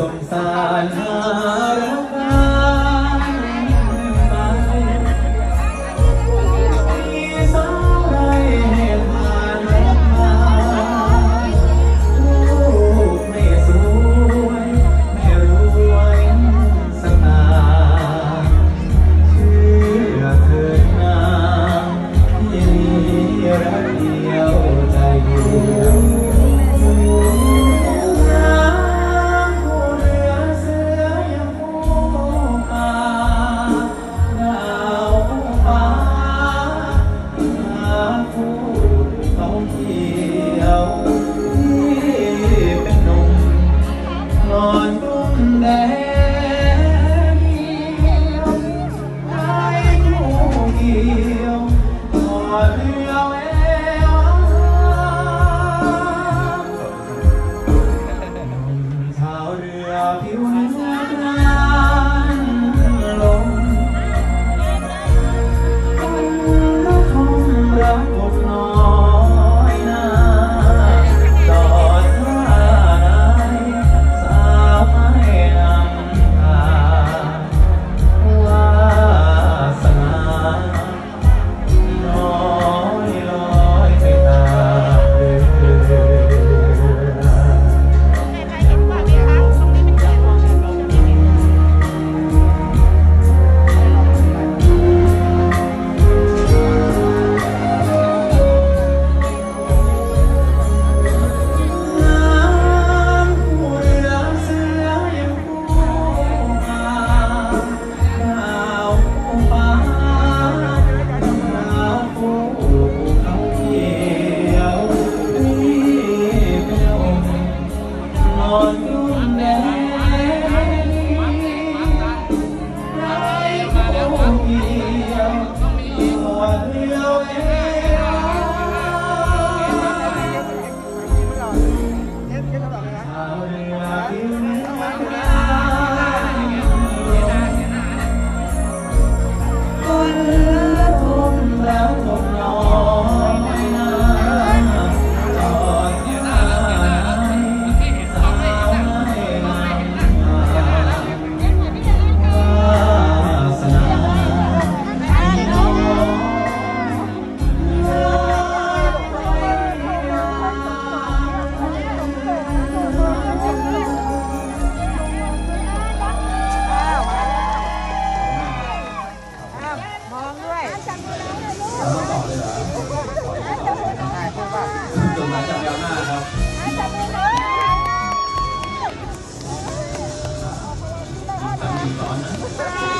สงสารหา عنها